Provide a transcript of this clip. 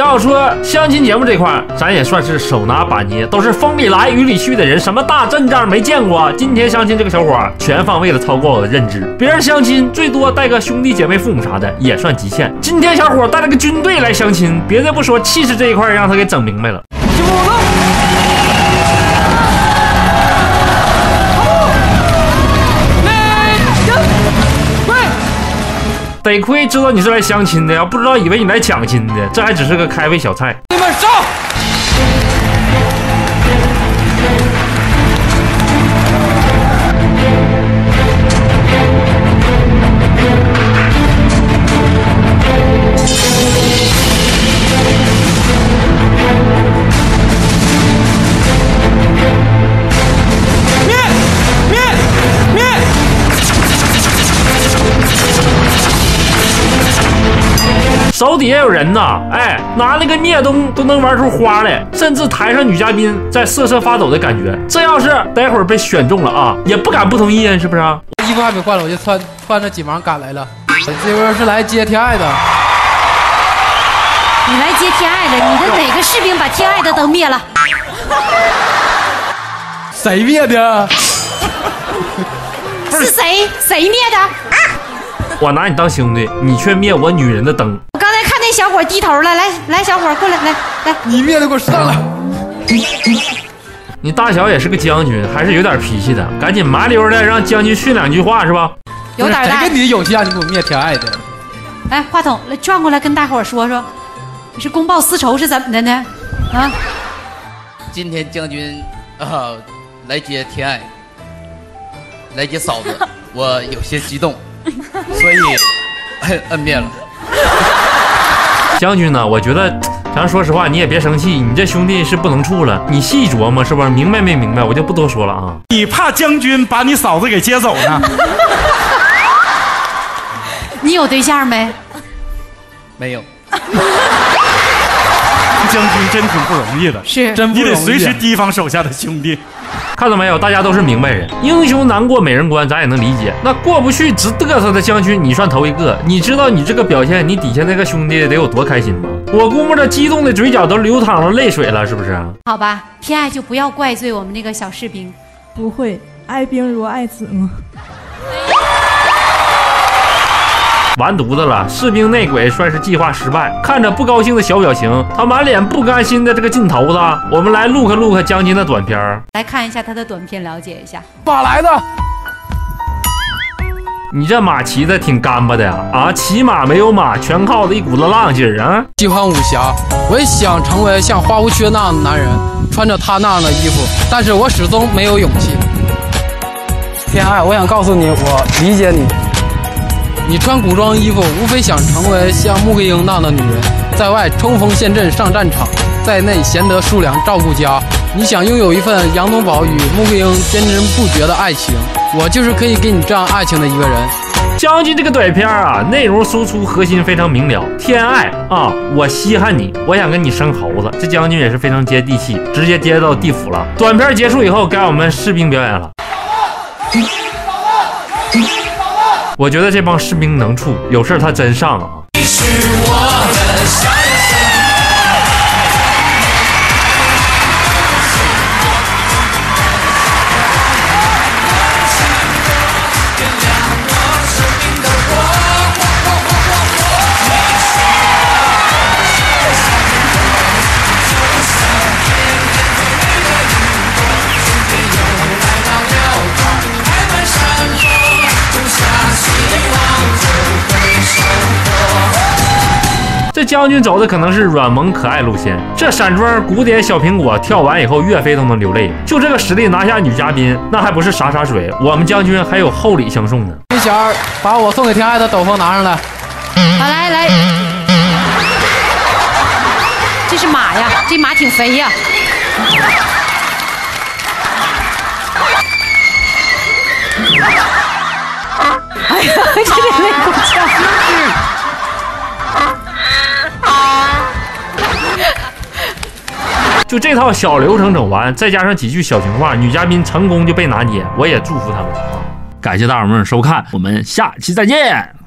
要说相亲节目这块，咱也算是手拿把捏，都是风里来雨里去的人，什么大阵仗没见过。今天相亲这个小伙全方位的超过我的认知，别人相亲最多带个兄弟姐妹、父母啥的也算极限，今天小伙带了个军队来相亲，别的不说，气势这一块让他给整明白了。得亏知道你是来相亲的，要不知道以为你来抢亲的，这还只是个开胃小菜。你们上！手底下有人呐，哎，拿那个灭灯都能玩出花来，甚至台上女嘉宾在瑟瑟发抖的感觉。这要是待会儿被选中了啊，也不敢不同意啊，是不是？衣服还没换了，我就穿穿着紧忙赶来了。我这边是来接天爱的。你来接天爱的？你的哪个士兵把天爱的灯灭了？谁灭的？是谁？谁灭的？我拿你当兄弟，你却灭我女人的灯。那小伙低头了，来来，小伙过来，来来，你灭了给我上来！你大小也是个将军，还是有点脾气的，赶紧麻溜的让将军训两句话是吧？有点谁跟你勇气让你给我灭天爱的？来，话筒来转过来跟大伙说说，你是公报私仇是怎么的呢？啊？今天将军啊来接天爱，来接嫂子，我有些激动，所以 摁灭了。将军呢？我觉得，咱说实话，你也别生气，你这兄弟是不能处了。你细琢磨，是不是？明白没明白？我就不多说了啊。你怕将军把你嫂子给接走呢？你有对象没？没有。将军真挺不容易的，是真你得随时提防手下的兄弟。看到没有？大家都是明白人，英雄难过美人关，咱也能理解。那过不去直嘚瑟的将军，你算头一个。你知道你这个表现，你底下那个兄弟得有多开心吗？我估摸着激动的嘴角都流淌了泪水了，是不是？好吧，偏爱就不要怪罪我们那个小士兵。不会，爱兵如爱子吗？完犊子了！士兵内鬼算是计划失败。看着不高兴的小表情，他满脸不甘心的这个劲头子，我们来 look look 将军的短片来看一下他的短片，了解一下。马来的？你这马骑的挺干巴的呀？啊，骑马没有马，全靠着一股子浪劲儿啊！喜欢武侠，我也想成为像花无缺那样的男人，穿着他那样的衣服，但是我始终没有勇气。天爱，我想告诉你，我理解你。你穿古装衣服，无非想成为像穆桂英那样的女人，在外冲锋陷阵上战场，在内贤德淑良照顾家。你想拥有一份杨宗保与穆桂英坚贞不绝的爱情，我就是可以给你这样爱情的一个人。将军这个短片啊，内容输出核心非常明了，天爱啊，我稀罕你，我想跟你生猴子。这将军也是非常接地气，直接接到地府了。短片结束以后，该我们士兵表演了。我觉得这帮士兵能处，有事他真上啊。这将军走的可能是软萌可爱路线，这闪装古典小苹果跳完以后，岳飞都能流泪。就这个实力拿下女嘉宾，那还不是洒洒水？我们将军还有厚礼相送呢。金小二，把我送给天爱的斗篷拿上来。好，来来，这是马呀，这马挺肥呀。就这套小流程整完，再加上几句小情话，女嘉宾成功就被拿捏。我也祝福他们啊！感谢大伙们收看，我们下期再见。